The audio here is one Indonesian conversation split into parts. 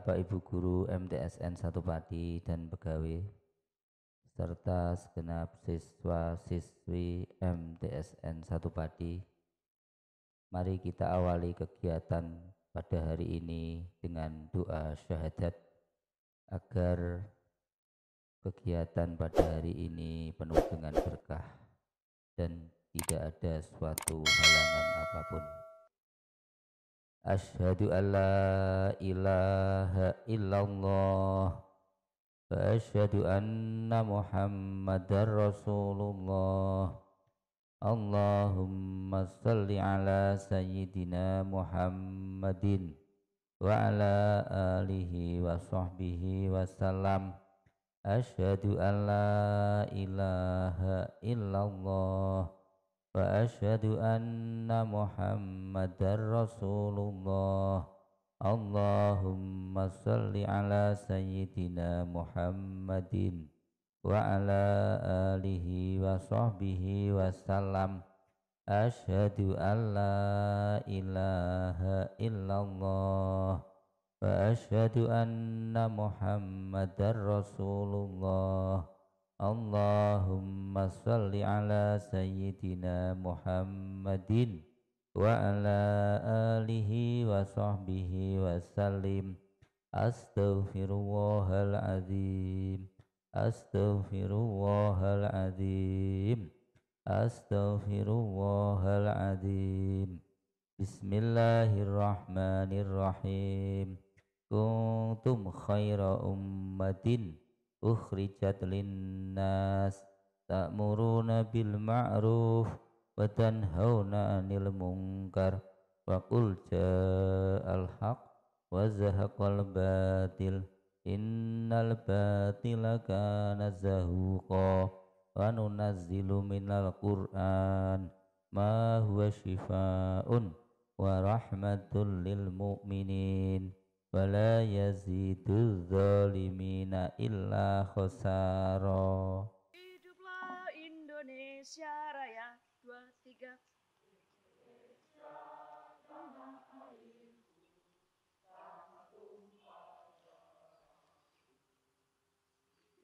Bapak Ibu Guru MTSN Satu Pati dan pegawai, serta segenap siswa-siswi MTSN Satu Pati, mari kita awali kegiatan pada hari ini dengan doa syahadat agar kegiatan pada hari ini penuh dengan berkah dan tidak ada suatu halangan apa pun. Ashhadu an la ilaha illallah wa anna Muhammadar Rasulullah. Allahumma salli ala sayyidina Muhammadin wa ala alihi wa sahbihi ilaha illallah وأشهد أن محمدا رسول الله اللهم صل على سيدنا محمد وعلى آله وصحبه وسلم أشهد أن لا إله إلا الله وأشهد أن محمدا رسول الله Allahumma salli ala sayyidina Muhammadin wa ala alihi wa sahbihi wa sallim astaghfirullahal azim astaghfirullahal azim astaghfirullahal azim Bismillahirrahmanirrahim kuntum khaira ummatin ukhrijat linnas ta'muruna bil ma'ruf wa tanhauna 'anil munkar wa qul ja'al haq wa zahaqal batil innal batila kana zahuqa wa nunazzilu minal qur'an ma huwa shifaa'un wa rahmatul lil mu'minin wala yazidu zalimina illa khosara Hiduplah Indonesia Raya dua tiga.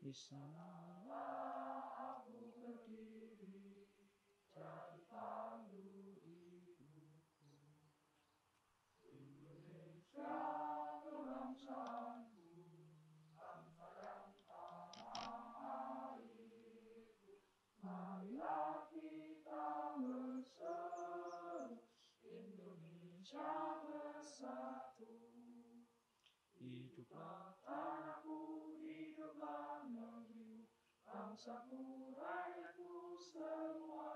Di Hiduplah tanahku, hiduplah negeriku, bangsaku, rakyatku semuanya.